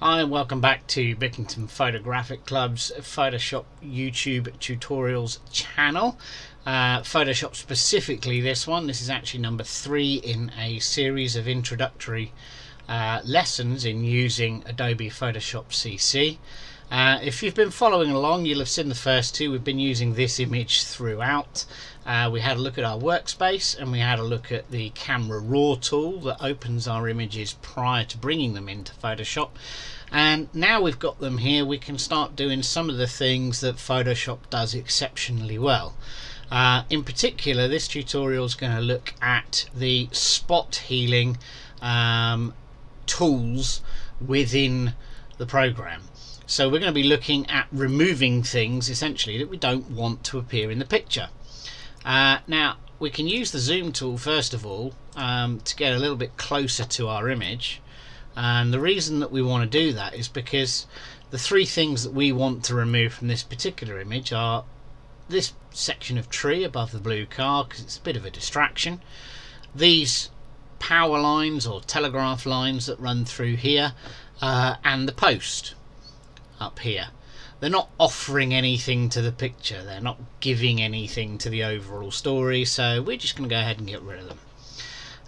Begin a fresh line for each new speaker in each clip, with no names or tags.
Hi and welcome back to Bickington Photographic Club's Photoshop YouTube tutorials channel. Uh, Photoshop specifically this one, this is actually number three in a series of introductory uh, lessons in using Adobe Photoshop CC. Uh, if you've been following along you'll have seen the first two, we've been using this image throughout. Uh, we had a look at our workspace and we had a look at the camera raw tool that opens our images prior to bringing them into Photoshop and now we've got them here we can start doing some of the things that Photoshop does exceptionally well. Uh, in particular this tutorial is going to look at the spot healing um, tools within the program. So we're going to be looking at removing things essentially that we don't want to appear in the picture. Uh, now we can use the zoom tool first of all um, to get a little bit closer to our image and the reason that we want to do that is because the three things that we want to remove from this particular image are this section of tree above the blue car because it's a bit of a distraction these power lines or telegraph lines that run through here uh, and the post up here. They're not offering anything to the picture. They're not giving anything to the overall story so we're just going to go ahead and get rid of them.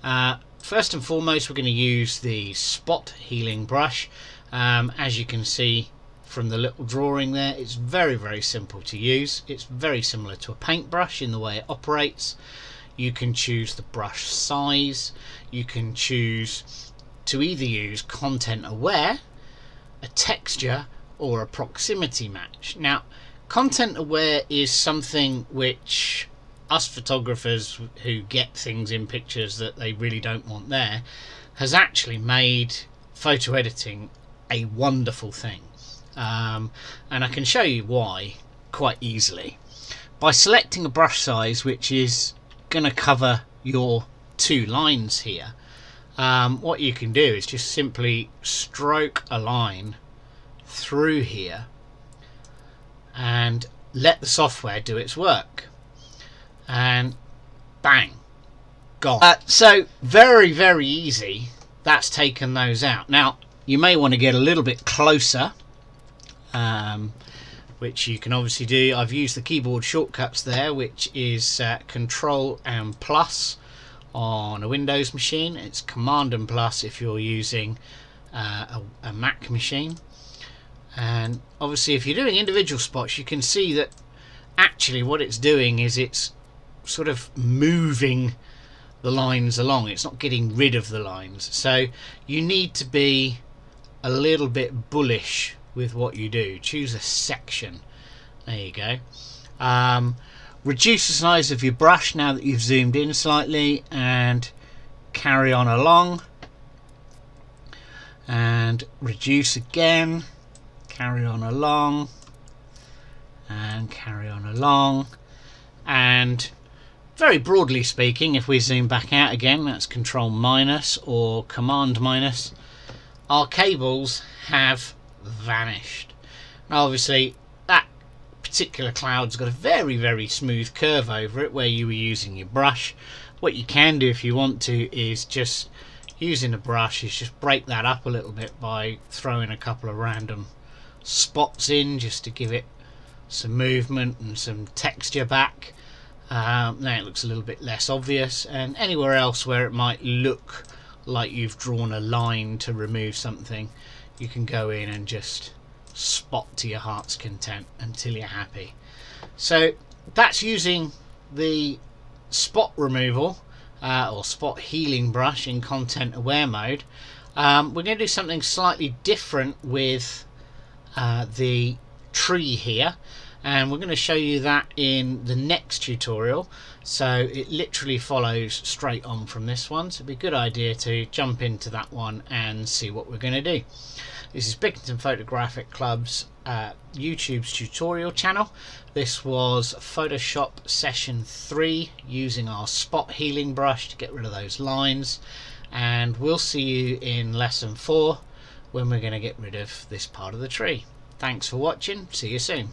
Uh, first and foremost we're going to use the spot healing brush. Um, as you can see from the little drawing there it's very very simple to use. It's very similar to a paintbrush in the way it operates. You can choose the brush size. You can choose to either use content aware a texture or a proximity match. Now, content aware is something which us photographers who get things in pictures that they really don't want there has actually made photo editing a wonderful thing. Um, and I can show you why quite easily. By selecting a brush size which is going to cover your two lines here, um, what you can do is just simply stroke a line through here and let the software do its work. And bang gone. Uh, so very very easy. That's taken those out. Now you may want to get a little bit closer um, which you can obviously do. I've used the keyboard shortcuts there which is uh, control and plus on a Windows machine. It's command and plus if you're using uh, a, a Mac machine and obviously if you're doing individual spots you can see that actually what it's doing is it's sort of moving the lines along. It's not getting rid of the lines. So you need to be a little bit bullish with what you do. Choose a section. There you go. Um, reduce the size of your brush now that you've zoomed in slightly and carry on along. And reduce again carry on along and carry on along and very broadly speaking if we zoom back out again that's control minus or command minus our cables have vanished. Now obviously that particular cloud's got a very very smooth curve over it where you were using your brush. What you can do if you want to is just using a brush is just break that up a little bit by throwing a couple of random spots in just to give it some movement and some texture back. Um, now it looks a little bit less obvious and anywhere else where it might look like you've drawn a line to remove something you can go in and just spot to your heart's content until you're happy. So that's using the spot removal uh, or spot healing brush in content aware mode. Um, we're going to do something slightly different with uh, the tree here and we're going to show you that in the next tutorial. So it literally follows straight on from this one so it'd be a good idea to jump into that one and see what we're going to do. This is Bickington Photographic Club's uh, YouTube's tutorial channel. This was Photoshop session 3 using our spot healing brush to get rid of those lines. And we'll see you in lesson 4 when we're going to get rid of this part of the tree. Thanks for watching. See you soon.